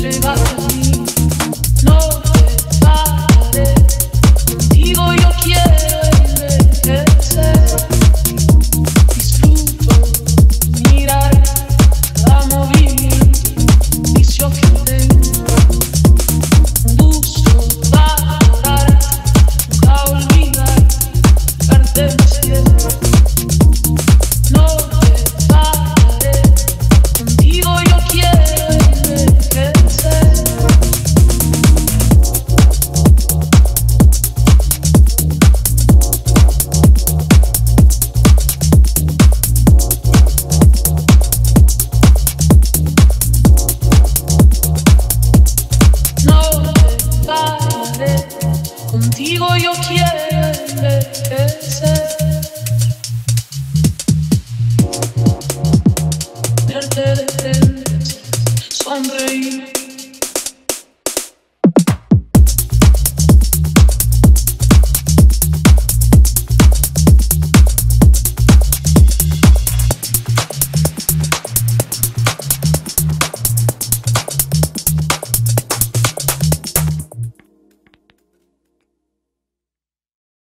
Llegaste Contigo yo quiero envejecer. Verte